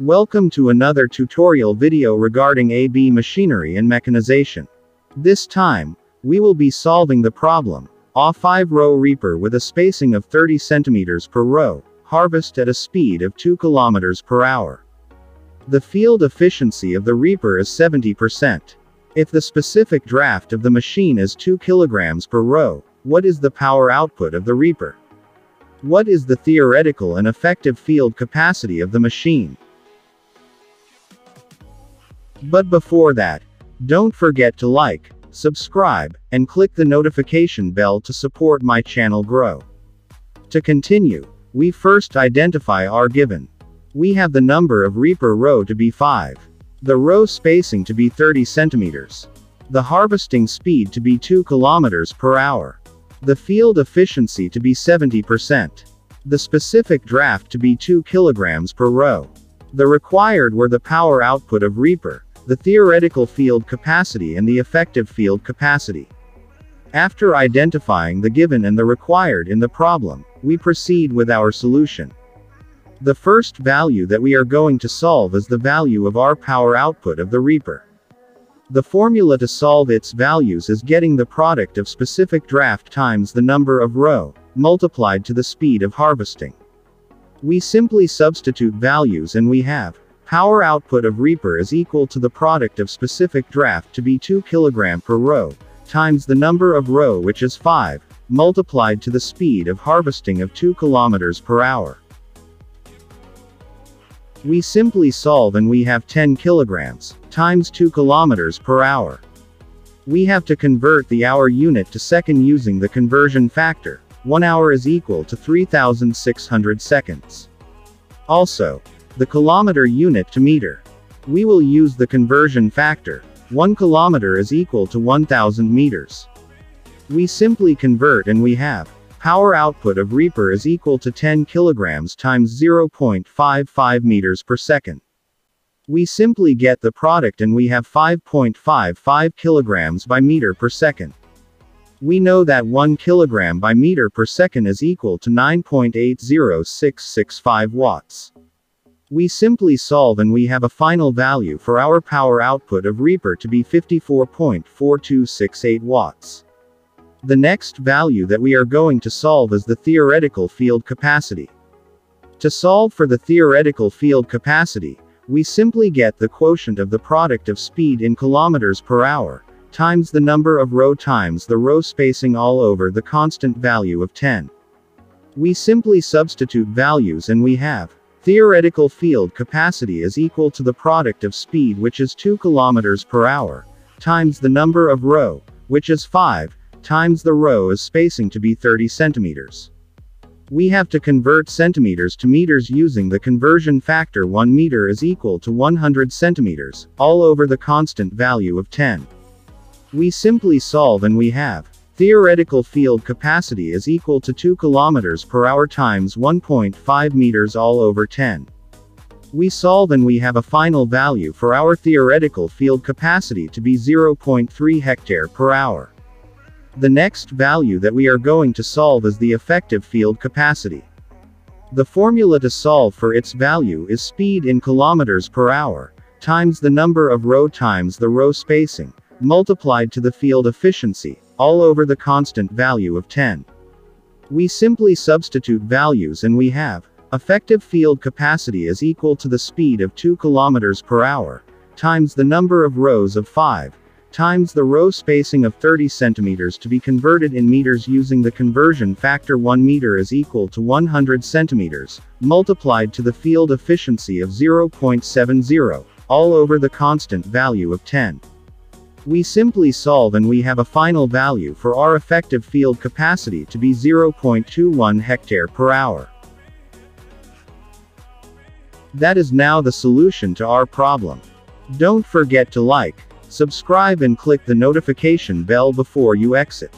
Welcome to another tutorial video regarding AB machinery and mechanization. This time, we will be solving the problem. A 5-row reaper with a spacing of 30 centimeters per row, harvest at a speed of 2 kilometers per hour. The field efficiency of the reaper is 70%. If the specific draft of the machine is 2 kilograms per row, what is the power output of the reaper? What is the theoretical and effective field capacity of the machine? But before that, don't forget to like, subscribe, and click the notification bell to support my channel grow. To continue, we first identify our given. We have the number of reaper row to be 5. The row spacing to be 30 centimeters. The harvesting speed to be 2 kilometers per hour. The field efficiency to be 70%. The specific draft to be 2 kilograms per row. The required were the power output of reaper, the theoretical field capacity and the effective field capacity. After identifying the given and the required in the problem, we proceed with our solution. The first value that we are going to solve is the value of our power output of the reaper. The formula to solve its values is getting the product of specific draft times the number of row, multiplied to the speed of harvesting. We simply substitute values and we have Power output of reaper is equal to the product of specific draft to be 2 kg per row, times the number of row which is 5, multiplied to the speed of harvesting of 2 km per hour. We simply solve and we have 10 kilograms, times 2 kilometers per hour. We have to convert the hour unit to second using the conversion factor. 1 hour is equal to 3600 seconds. Also, the kilometer unit to meter. We will use the conversion factor. 1 kilometer is equal to 1000 meters. We simply convert and we have power output of Reaper is equal to 10 kilograms times 0.55 meters per second. We simply get the product and we have 5.55 kilograms by meter per second. We know that 1 kilogram by meter per second is equal to 9.80665 watts. We simply solve and we have a final value for our power output of Reaper to be 54.4268 watts. The next value that we are going to solve is the theoretical field capacity. To solve for the theoretical field capacity, we simply get the quotient of the product of speed in kilometers per hour, times the number of row times the row spacing all over the constant value of 10. We simply substitute values and we have Theoretical field capacity is equal to the product of speed which is 2 km per hour, times the number of row, which is 5, times the row is spacing to be 30 centimeters. We have to convert centimeters to meters using the conversion factor 1 meter is equal to 100 centimeters, all over the constant value of 10. We simply solve and we have Theoretical field capacity is equal to 2 km per hour times 1.5 meters all over 10. We solve and we have a final value for our theoretical field capacity to be 0.3 hectare per hour. The next value that we are going to solve is the effective field capacity. The formula to solve for its value is speed in kilometers per hour, times the number of row times the row spacing, multiplied to the field efficiency, all over the constant value of 10. We simply substitute values and we have effective field capacity is equal to the speed of 2 km per hour, times the number of rows of 5, times the row spacing of 30 centimeters to be converted in meters using the conversion factor 1 meter is equal to 100 centimeters, multiplied to the field efficiency of 0.70, all over the constant value of 10. We simply solve and we have a final value for our effective field capacity to be 0.21 hectare per hour. That is now the solution to our problem. Don't forget to like, subscribe and click the notification bell before you exit.